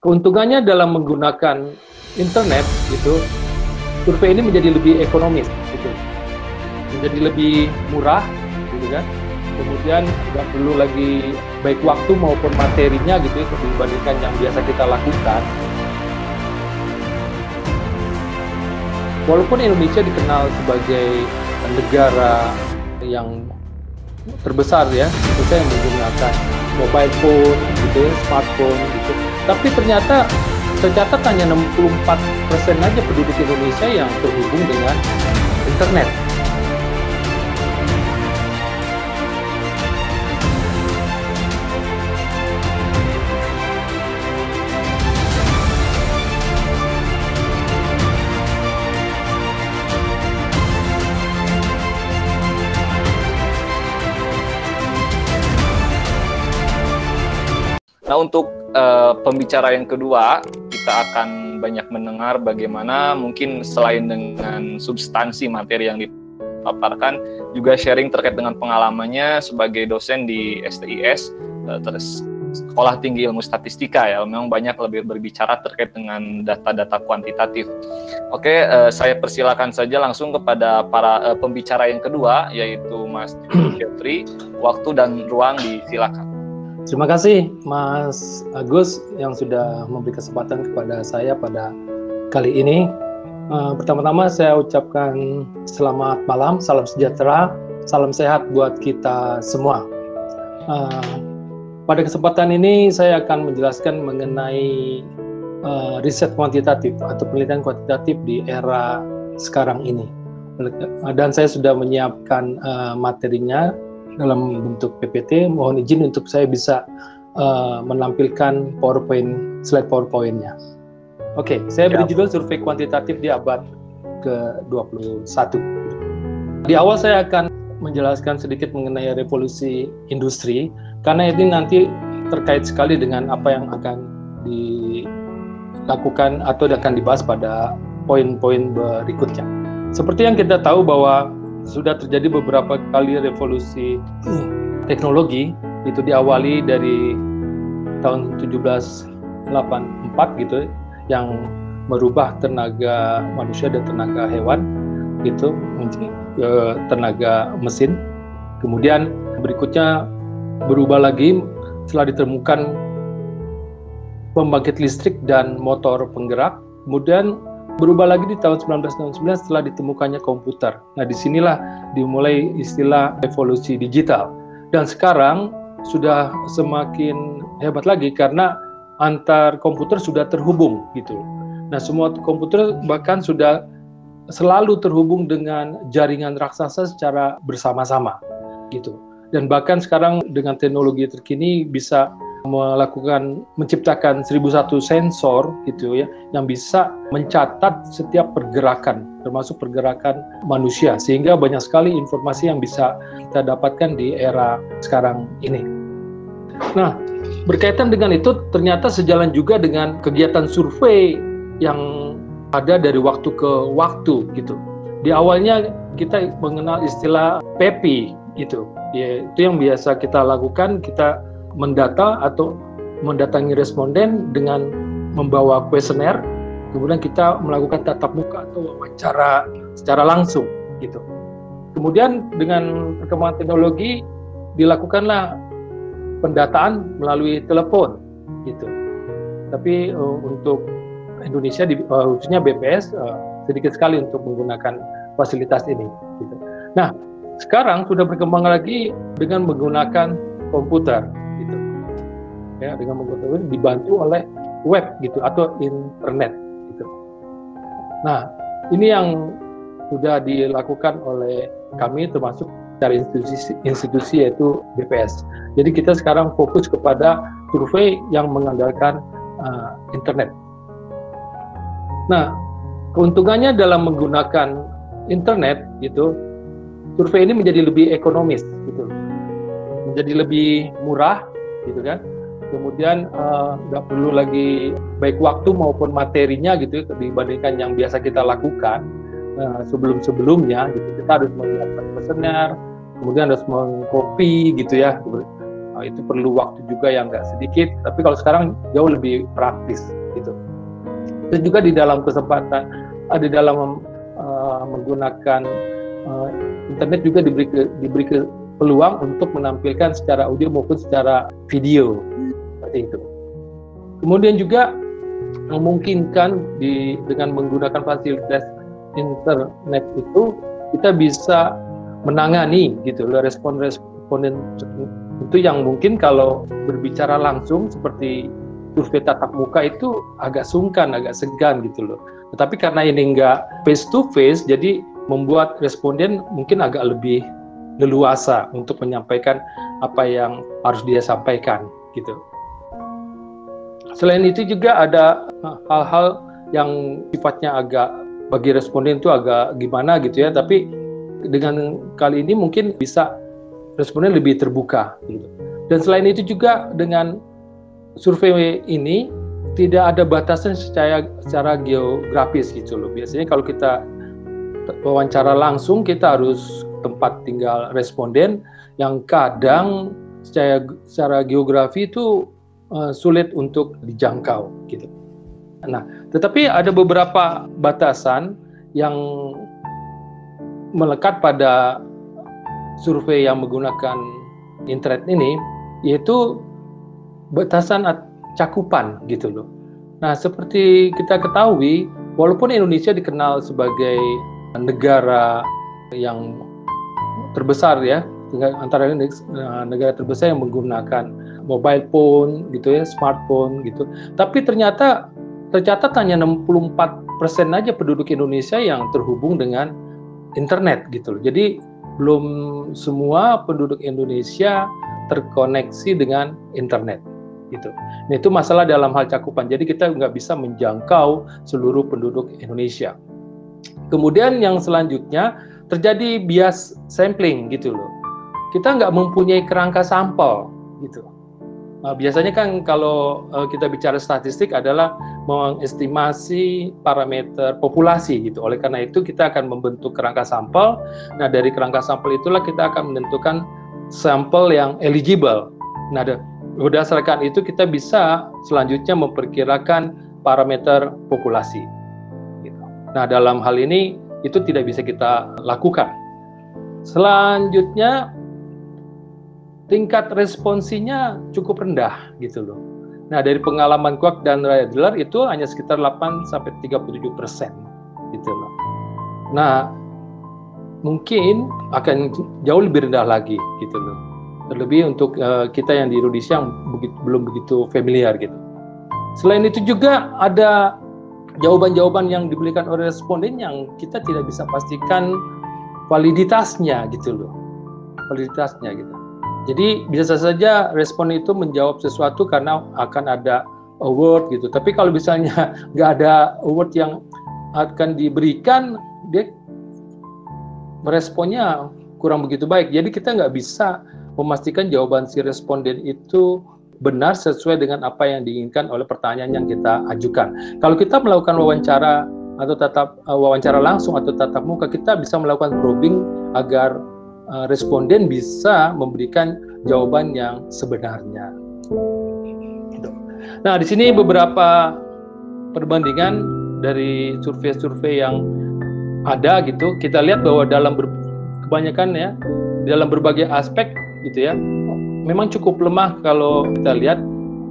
keuntungannya dalam menggunakan internet itu survei ini menjadi lebih ekonomis gitu. Menjadi lebih murah gitu kan. Kemudian nggak perlu lagi baik waktu maupun materinya gitu ya dibandingkan yang biasa kita lakukan. Walaupun Indonesia dikenal sebagai negara yang terbesar ya itu saya menggunakan mobile phone gitu smartphone gitu tapi ternyata tercatat hanya 64 persen aja penduduk Indonesia yang terhubung dengan internet. Nah, untuk uh, pembicara yang kedua, kita akan banyak mendengar bagaimana mungkin selain dengan substansi materi yang dipaparkan, juga sharing terkait dengan pengalamannya sebagai dosen di STIS, uh, eh, Sekolah Tinggi Ilmu Statistika ya, memang banyak lebih berbicara terkait dengan data-data kuantitatif. Oke, uh, saya persilakan saja langsung kepada para uh, pembicara yang kedua, yaitu Mas Jeffrey. Waktu dan ruang disilakan. Terima kasih Mas Agus yang sudah memberi kesempatan kepada saya pada kali ini. Uh, pertama-tama saya ucapkan selamat malam, salam sejahtera, salam sehat buat kita semua. Uh, pada kesempatan ini saya akan menjelaskan mengenai uh, riset kuantitatif atau penelitian kuantitatif di era sekarang ini. Dan saya sudah menyiapkan materinya dalam bentuk PPT. Mohon izin untuk saya bisa uh, menampilkan PowerPoint slide PowerPoint-nya. Oke, okay, saya beri judul survei kuantitatif di abad ke-21. Di awal saya akan menjelaskan sedikit mengenai revolusi industri karena ini nanti terkait sekali dengan apa yang akan dilakukan atau akan dibahas pada poin-poin berikutnya. Seperti yang kita tahu bahwa sudah terjadi beberapa kali revolusi teknologi itu diawali dari tahun 1784 gitu yang merubah tenaga manusia dan tenaga hewan gitu ke tenaga mesin. Kemudian berikutnya berubah lagi setelah ditemukan pembangkit listrik dan motor penggerak. Kemudian berubah lagi di tahun 1999 setelah ditemukannya komputer. Nah, di sinilah dimulai istilah revolusi digital. Dan sekarang sudah semakin hebat lagi karena antar komputer sudah terhubung gitu. Nah, semua komputer bahkan sudah selalu terhubung dengan jaringan raksasa secara bersama-sama gitu. Dan bahkan sekarang dengan teknologi terkini bisa melakukan menciptakan 1001 sensor gitu ya yang bisa mencatat setiap pergerakan termasuk pergerakan manusia sehingga banyak sekali informasi yang bisa kita dapatkan di era sekarang ini. Nah, berkaitan dengan itu ternyata sejalan juga dengan kegiatan survei yang ada dari waktu ke waktu gitu. Di awalnya kita mengenal istilah PEPI itu. Ya, itu yang biasa kita lakukan, kita mendata atau mendatangi responden dengan membawa kuesioner, kemudian kita melakukan tatap muka atau wawancara secara langsung gitu. Kemudian dengan perkembangan teknologi dilakukanlah pendataan melalui telepon gitu. Tapi uh, untuk Indonesia di, uh, khususnya BPS uh, sedikit sekali untuk menggunakan fasilitas ini. Gitu. Nah sekarang sudah berkembang lagi dengan menggunakan komputer ya dengan menggunakan dibantu oleh web gitu atau internet gitu. Nah, ini yang sudah dilakukan oleh kami termasuk dari institusi institusi yaitu BPS. Jadi kita sekarang fokus kepada survei yang mengandalkan uh, internet. Nah, keuntungannya dalam menggunakan internet gitu, survei ini menjadi lebih ekonomis gitu, menjadi lebih murah gitu kan kemudian eh, nggak uh, perlu lagi baik waktu maupun materinya gitu ya, dibandingkan yang biasa kita lakukan uh, sebelum-sebelumnya gitu kita harus menyiapkan pesenar kemudian harus mengcopy gitu ya Nah, itu perlu waktu juga yang nggak sedikit, tapi kalau sekarang jauh lebih praktis gitu. Dan juga di dalam kesempatan, ada di dalam uh, menggunakan uh, internet juga diberi ke, diberi ke peluang untuk menampilkan secara audio maupun secara video seperti itu. Kemudian juga memungkinkan di dengan menggunakan fasilitas internet itu kita bisa menangani gitu loh respon-responden itu yang mungkin kalau berbicara langsung seperti survei tatap muka itu agak sungkan, agak segan gitu loh. Tetapi karena ini enggak face to face, jadi membuat responden mungkin agak lebih leluasa untuk menyampaikan apa yang harus dia sampaikan gitu. Selain itu juga ada hal-hal yang sifatnya agak bagi responden itu agak gimana gitu ya, tapi dengan kali ini mungkin bisa responden lebih terbuka gitu. Dan selain itu juga dengan survei ini tidak ada batasan secara secara geografis gitu loh. Biasanya kalau kita wawancara langsung kita harus tempat tinggal responden yang kadang secara, secara geografi itu uh, sulit untuk dijangkau gitu. Nah, tetapi ada beberapa batasan yang melekat pada survei yang menggunakan internet ini yaitu batasan cakupan gitu loh. Nah, seperti kita ketahui, walaupun Indonesia dikenal sebagai negara yang terbesar ya antara eh, negara terbesar yang menggunakan mobile phone gitu ya smartphone gitu tapi ternyata tercatat hanya 64 persen aja penduduk Indonesia yang terhubung dengan internet gitu loh jadi belum semua penduduk Indonesia terkoneksi dengan internet gitu. Nah, itu masalah dalam hal cakupan. Jadi kita nggak bisa menjangkau seluruh penduduk Indonesia. Kemudian yang selanjutnya terjadi bias sampling gitu loh. Kita nggak mempunyai kerangka sampel gitu. Nah, biasanya kan kalau uh, kita bicara statistik adalah mengestimasi parameter populasi gitu. Oleh karena itu kita akan membentuk kerangka sampel. Nah dari kerangka sampel itulah kita akan menentukan sampel yang eligible. Nah berdasarkan itu kita bisa selanjutnya memperkirakan parameter populasi. Gitu. Nah dalam hal ini itu tidak bisa kita lakukan. Selanjutnya tingkat responsinya cukup rendah gitu loh. Nah, dari pengalaman Kwak dan Radler itu hanya sekitar 8 sampai 37 persen gitu loh. Nah, mungkin akan jauh lebih rendah lagi gitu loh. Terlebih untuk uh, kita yang di Indonesia yang begitu, belum begitu familiar gitu. Selain itu juga ada jawaban-jawaban yang diberikan oleh responden yang kita tidak bisa pastikan validitasnya gitu loh validitasnya gitu jadi bisa saja respon itu menjawab sesuatu karena akan ada award gitu tapi kalau misalnya nggak ada award yang akan diberikan dia meresponnya kurang begitu baik jadi kita nggak bisa memastikan jawaban si responden itu benar sesuai dengan apa yang diinginkan oleh pertanyaan yang kita ajukan. Kalau kita melakukan wawancara atau tatap uh, wawancara langsung atau tatap muka, kita bisa melakukan probing agar responden bisa memberikan jawaban yang sebenarnya. Gitu. Nah, di sini beberapa perbandingan dari survei-survei yang ada gitu. Kita lihat bahwa dalam kebanyakan ya dalam berbagai aspek gitu ya memang cukup lemah kalau kita lihat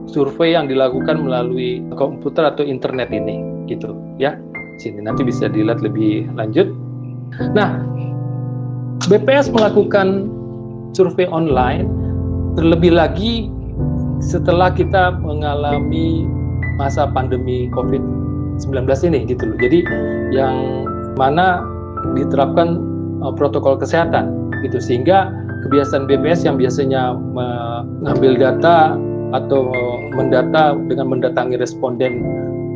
survei yang dilakukan melalui komputer atau internet ini gitu ya sini nanti bisa dilihat lebih lanjut nah BPS melakukan survei online terlebih lagi setelah kita mengalami masa pandemi COVID-19 ini gitu loh. Jadi yang mana diterapkan uh, protokol kesehatan gitu. Sehingga kebiasaan BPS yang biasanya mengambil data atau mendata dengan mendatangi responden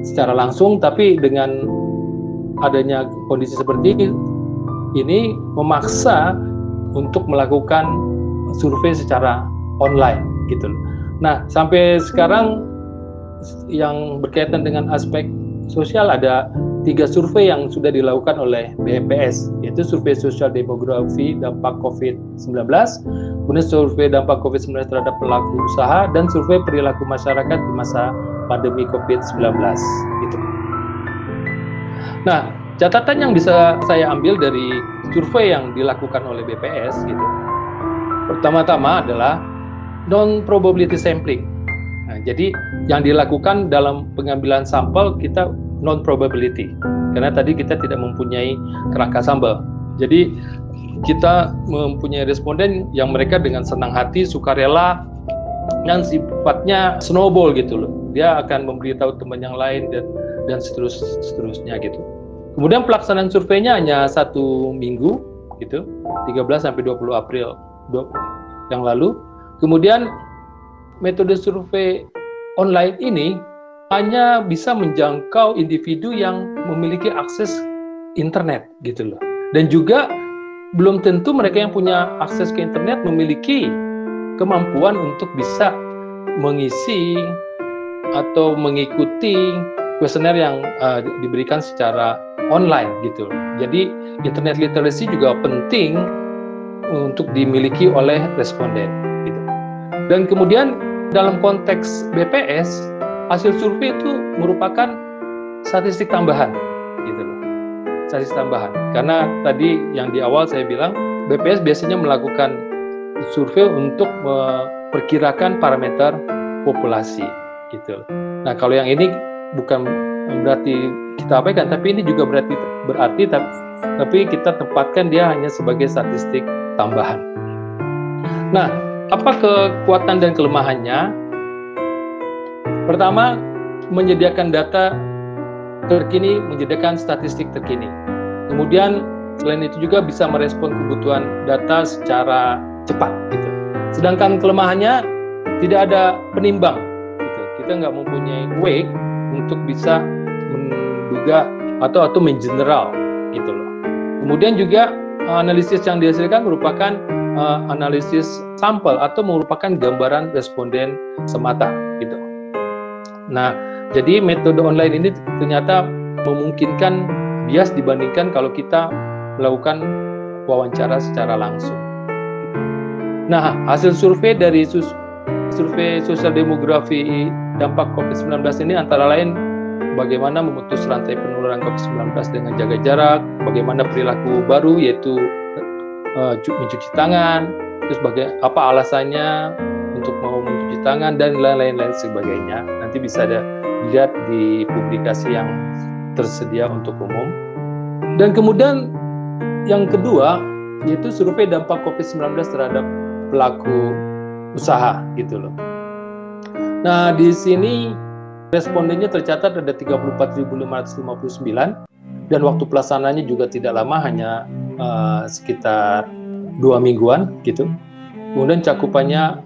secara langsung, tapi dengan adanya kondisi seperti ini memaksa untuk melakukan survei secara online gitu Nah, sampai sekarang yang berkaitan dengan aspek sosial ada tiga survei yang sudah dilakukan oleh BPS, yaitu survei sosial demografi dampak COVID-19, kemudian survei dampak COVID-19 terhadap pelaku usaha, dan survei perilaku masyarakat di masa pandemi COVID-19. Gitu. Nah, catatan yang bisa saya ambil dari survei yang dilakukan oleh BPS gitu. Pertama-tama adalah non probability sampling. Nah, jadi yang dilakukan dalam pengambilan sampel kita non probability karena tadi kita tidak mempunyai kerangka sampel. Jadi kita mempunyai responden yang mereka dengan senang hati, sukarela, dan sifatnya snowball gitu loh. Dia akan memberitahu teman yang lain dan dan seterus seterusnya gitu. Kemudian pelaksanaan surveinya hanya satu minggu, gitu, 13 sampai 20 April yang lalu. Kemudian metode survei online ini hanya bisa menjangkau individu yang memiliki akses internet, gitu loh. Dan juga belum tentu mereka yang punya akses ke internet memiliki kemampuan untuk bisa mengisi atau mengikuti kuesioner yang uh, diberikan secara online gitu. Jadi internet literacy juga penting untuk dimiliki oleh responden. Gitu. Dan kemudian dalam konteks BPS hasil survei itu merupakan statistik tambahan, gitu loh. Statistik tambahan. Karena tadi yang di awal saya bilang BPS biasanya melakukan survei untuk memperkirakan parameter populasi, gitu. Nah kalau yang ini bukan berarti kita abaikan, tapi ini juga berarti berarti tapi kita tempatkan dia hanya sebagai statistik tambahan. Nah, apa kekuatan dan kelemahannya? Pertama, menyediakan data terkini, menyediakan statistik terkini. Kemudian selain itu juga bisa merespon kebutuhan data secara cepat gitu. Sedangkan kelemahannya tidak ada penimbang gitu. Kita nggak mempunyai weight untuk bisa menduga atau atau mengeneral gitu loh. Kemudian juga eh, analisis yang dihasilkan merupakan uh, analisis sampel atau merupakan gambaran responden semata gitu. Nah, jadi metode online ini ternyata memungkinkan bias dibandingkan kalau kita melakukan wawancara secara langsung. Nah, hasil survei dari survei sosial demografi dampak COVID-19 ini antara lain bagaimana memutus rantai penularan COVID-19 dengan jaga jarak, bagaimana perilaku baru yaitu uh, mencuci tangan, terus baga apa alasannya untuk mau mencuci tangan dan lain-lain lain sebagainya. Nanti bisa ada lihat di publikasi yang tersedia untuk umum. Dan kemudian yang kedua yaitu survei dampak COVID-19 terhadap pelaku usaha gitu loh. Nah, di sini respondennya tercatat ada 34.559 dan waktu pelaksananya juga tidak lama hanya uh, sekitar dua mingguan gitu. Kemudian cakupannya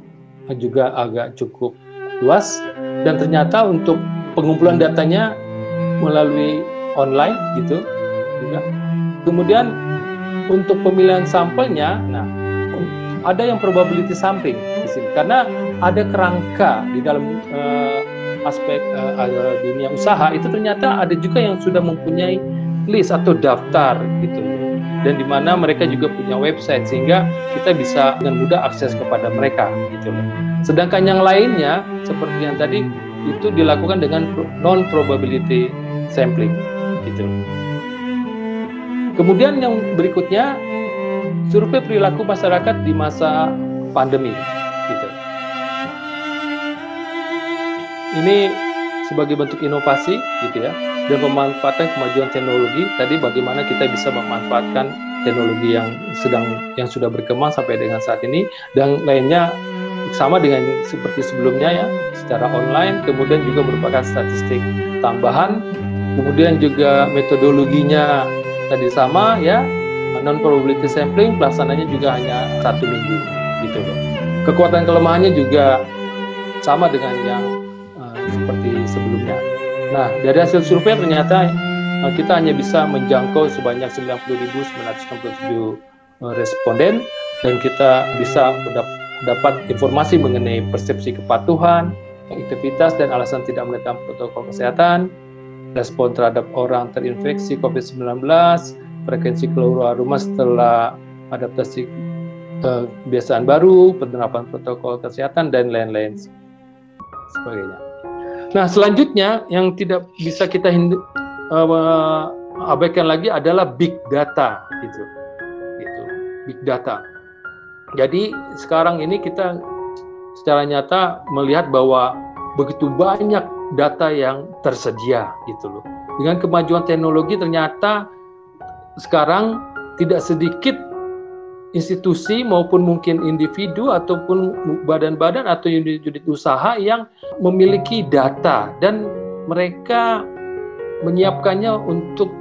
juga agak cukup luas dan ternyata untuk pengumpulan datanya melalui online gitu juga. Kemudian untuk pemilihan sampelnya, nah ada yang probability sampling di sini karena ada kerangka di dalam uh, aspek uh, dunia usaha itu ternyata ada juga yang sudah mempunyai list atau daftar gitu. Dan di mana mereka juga punya website sehingga kita bisa dengan mudah akses kepada mereka gitu. Sedangkan yang lainnya seperti yang tadi itu dilakukan dengan non probability sampling gitu. Kemudian yang berikutnya survei perilaku masyarakat di masa pandemi Ini sebagai bentuk inovasi gitu ya dan pemanfaatan kemajuan teknologi tadi bagaimana kita bisa memanfaatkan teknologi yang sedang yang sudah berkembang sampai dengan saat ini dan lainnya sama dengan seperti sebelumnya ya secara online kemudian juga merupakan statistik tambahan kemudian juga metodologinya tadi sama ya non probability sampling pelaksananya juga hanya satu minggu gitu loh. Kekuatan kelemahannya juga sama dengan yang seperti sebelumnya. Nah dari hasil survei ternyata uh, kita hanya bisa menjangkau sebanyak 90.967 uh, responden dan kita bisa mendapat informasi mengenai persepsi kepatuhan, aktivitas dan alasan tidak menekan protokol kesehatan, respon terhadap orang terinfeksi COVID-19, frekuensi keluar rumah setelah adaptasi uh, kebiasaan baru, penerapan protokol kesehatan dan lain-lain sebagainya. Nah, selanjutnya yang tidak bisa kita uh, abaikan lagi adalah big data gitu. Gitu. Big data. Jadi sekarang ini kita secara nyata melihat bahwa begitu banyak data yang tersedia gitu loh. Dengan kemajuan teknologi ternyata sekarang tidak sedikit institusi maupun mungkin individu ataupun badan-badan atau unit-unit usaha yang memiliki data dan mereka menyiapkannya untuk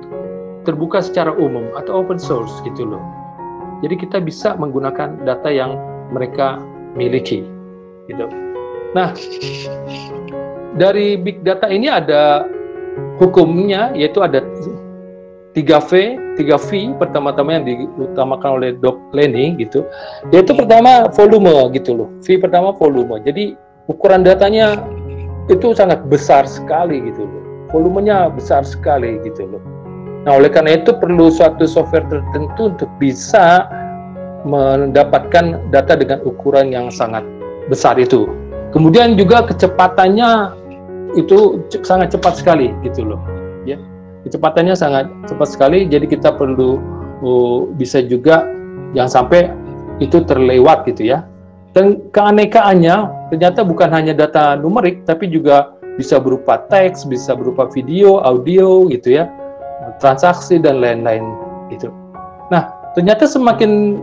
terbuka secara umum atau open source gitu loh. Jadi kita bisa menggunakan data yang mereka miliki gitu. Nah, dari big data ini ada hukumnya yaitu ada 3V, 3V pertama-tama yang diutamakan oleh Doc Lenny gitu. Yaitu pertama volume gitu loh. V pertama volume. Jadi ukuran datanya itu sangat besar sekali gitu loh. Volumenya besar sekali gitu loh. Nah, oleh karena itu perlu suatu software tertentu untuk bisa mendapatkan data dengan ukuran yang sangat besar itu. Kemudian juga kecepatannya itu sangat cepat sekali gitu loh. Ya kecepatannya sangat cepat sekali jadi kita perlu uh, bisa juga jangan sampai itu terlewat gitu ya. Dan keanekaannya ternyata bukan hanya data numerik tapi juga bisa berupa teks bisa berupa video audio gitu ya transaksi dan lain-lain gitu. Nah ternyata semakin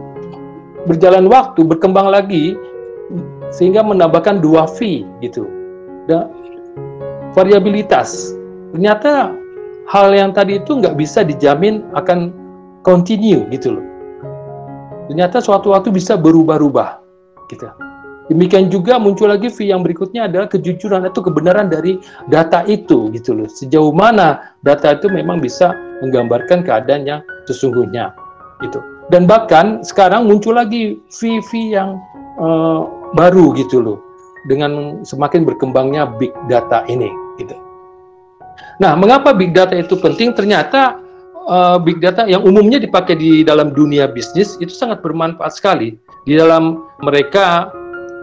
berjalan waktu berkembang lagi sehingga menambahkan dua V gitu. Dan variabilitas. Ternyata hal yang tadi itu nggak bisa dijamin akan continue gitu loh. Ternyata suatu waktu bisa berubah-ubah gitu. Demikian juga muncul lagi V yang berikutnya adalah kejujuran atau kebenaran dari data itu gitu loh. Sejauh mana data itu memang bisa menggambarkan keadaan yang sesungguhnya gitu. Dan bahkan sekarang muncul lagi V-V yang uh, baru gitu loh dengan semakin berkembangnya big data ini gitu. Nah, mengapa big data itu penting? Ternyata uh, big data yang umumnya dipakai di dalam dunia bisnis itu sangat bermanfaat sekali di dalam mereka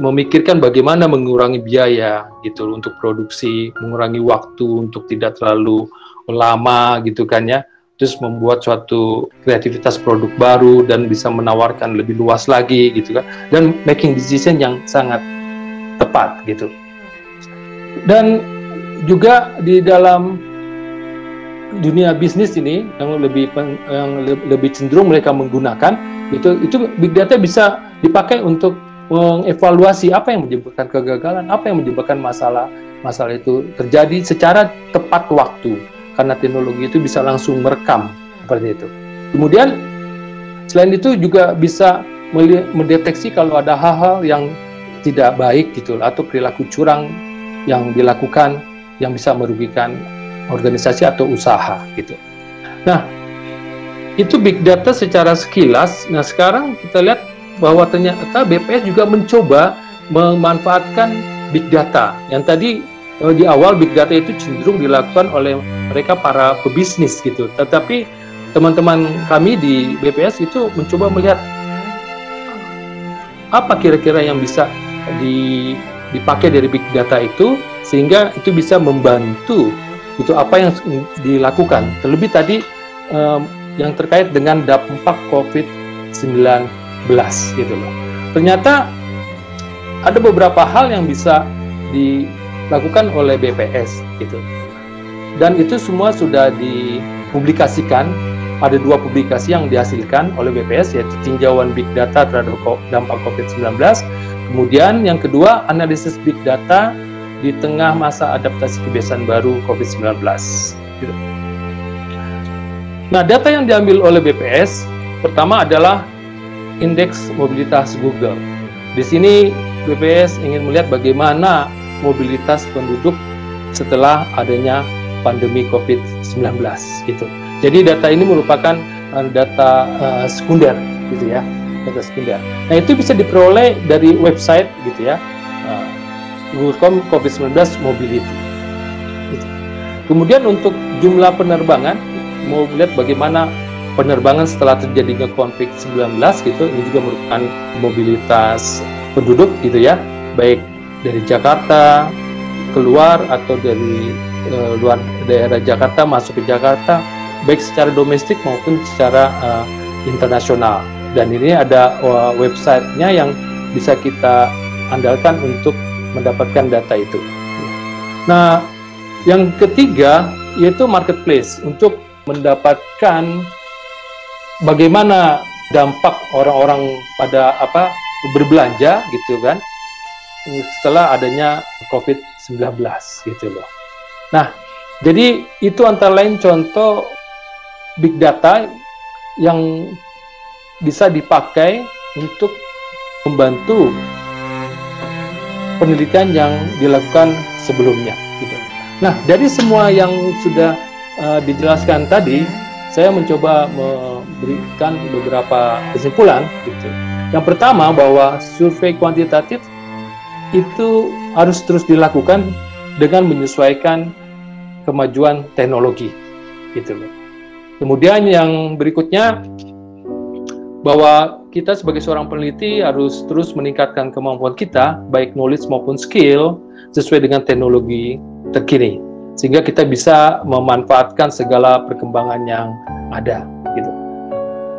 memikirkan bagaimana mengurangi biaya gitu untuk produksi, mengurangi waktu untuk tidak terlalu lama gitu kan ya. Terus membuat suatu kreativitas produk baru dan bisa menawarkan lebih luas lagi gitu kan. Dan making decision yang sangat tepat gitu. Dan juga di dalam dunia bisnis ini yang lebih yang lebih cenderung mereka menggunakan itu itu big data bisa dipakai untuk mengevaluasi apa yang menyebabkan kegagalan, apa yang menyebabkan masalah masalah itu terjadi secara tepat waktu karena teknologi itu bisa langsung merekam seperti itu. Kemudian selain itu juga bisa mendeteksi kalau ada hal-hal yang tidak baik gitu atau perilaku curang yang dilakukan yang bisa merugikan organisasi atau usaha gitu. Nah, itu big data secara sekilas. Nah, sekarang kita lihat bahwa ternyata BPS juga mencoba memanfaatkan big data. Yang tadi eh, di awal big data itu cenderung dilakukan oleh mereka para pebisnis gitu. Tetapi teman-teman kami di BPS itu mencoba melihat apa kira-kira yang bisa dipakai dari big data itu sehingga itu bisa membantu itu apa yang dilakukan. Terlebih tadi um, yang terkait dengan dampak COVID-19 gitu loh. Ternyata ada beberapa hal yang bisa dilakukan oleh BPS gitu. Dan itu semua sudah dipublikasikan. Ada dua publikasi yang dihasilkan oleh BPS yaitu tinjauan big data terhadap dampak COVID-19 kemudian yang kedua analisis big data di tengah masa adaptasi kebiasaan baru COVID-19. Gitu. Nah, data yang diambil oleh BPS pertama adalah indeks mobilitas Google. Di sini BPS ingin melihat bagaimana mobilitas penduduk setelah adanya pandemi COVID-19 gitu. Jadi data ini merupakan uh, data uh, sekunder gitu ya, data sekunder. Nah, itu bisa diperoleh dari website gitu ya. Google.com COVID-19 Mobility. Kemudian untuk jumlah penerbangan, mau lihat bagaimana penerbangan setelah terjadinya konflik 19 gitu ini juga merupakan mobilitas penduduk gitu ya baik dari Jakarta keluar atau dari uh, luar daerah Jakarta masuk ke Jakarta baik secara domestik maupun secara uh, internasional dan ini ada uh, websitenya yang bisa kita andalkan untuk mendapatkan data itu. Nah, yang ketiga yaitu marketplace untuk mendapatkan bagaimana dampak orang-orang pada apa berbelanja gitu kan setelah adanya COVID-19 gitu loh. Nah, jadi itu antara lain contoh big data yang bisa dipakai untuk membantu penelitian yang dilakukan sebelumnya. Gitu. Nah, dari semua yang sudah uh, dijelaskan tadi, saya mencoba memberikan beberapa kesimpulan. Gitu. Yang pertama bahwa survei kuantitatif itu harus terus dilakukan dengan menyesuaikan kemajuan teknologi gitu. Kemudian yang berikutnya bahwa kita sebagai seorang peneliti harus terus meningkatkan kemampuan kita baik knowledge maupun skill sesuai dengan teknologi terkini sehingga kita bisa memanfaatkan segala perkembangan yang ada gitu.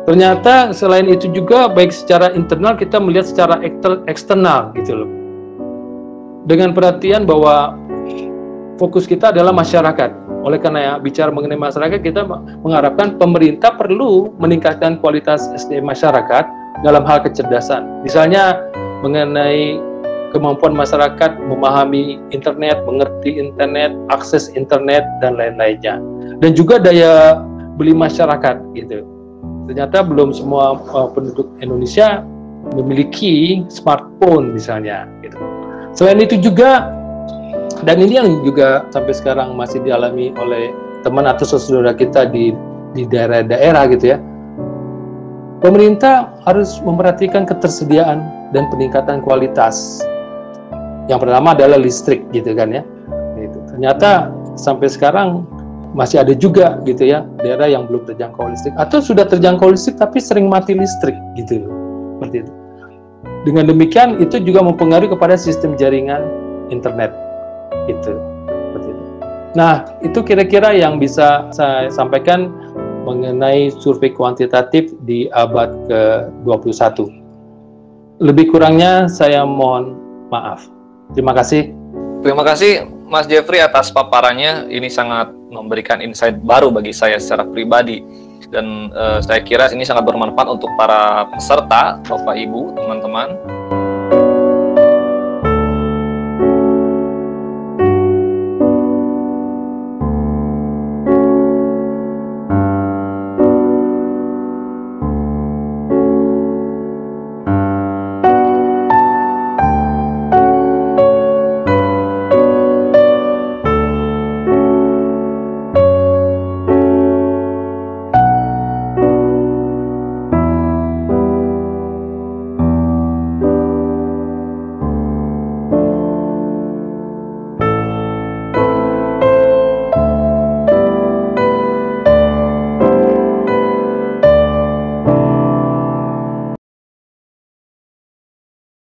Ternyata selain itu juga baik secara internal kita melihat secara eksternal gitu loh dengan perhatian bahwa fokus kita adalah masyarakat. Oleh karena ya, bicara mengenai masyarakat, kita mengharapkan pemerintah perlu meningkatkan kualitas SDM masyarakat dalam hal kecerdasan. Misalnya mengenai kemampuan masyarakat memahami internet, mengerti internet, akses internet dan lain-lainnya. Dan juga daya beli masyarakat gitu. Ternyata belum semua uh, penduduk Indonesia memiliki smartphone misalnya gitu. Selain itu juga dan ini yang juga sampai sekarang masih dialami oleh teman atau saudara kita di di daerah-daerah gitu ya. Pemerintah harus memperhatikan ketersediaan dan peningkatan kualitas. Yang pertama adalah listrik gitu kan ya. Gitu. Ternyata sampai sekarang masih ada juga gitu ya daerah yang belum terjangkau listrik atau sudah terjangkau listrik tapi sering mati listrik gitu seperti itu. Dengan demikian itu juga mempengaruhi kepada sistem jaringan internet itu. Nah, itu kira-kira yang bisa saya sampaikan mengenai survei kuantitatif di abad ke-21. Lebih kurangnya saya mohon maaf. Terima kasih. Terima kasih Mas Jeffrey atas paparannya. Ini sangat memberikan insight baru bagi saya secara pribadi dan uh, saya kira ini sangat bermanfaat untuk para peserta, Bapak Ibu, teman-teman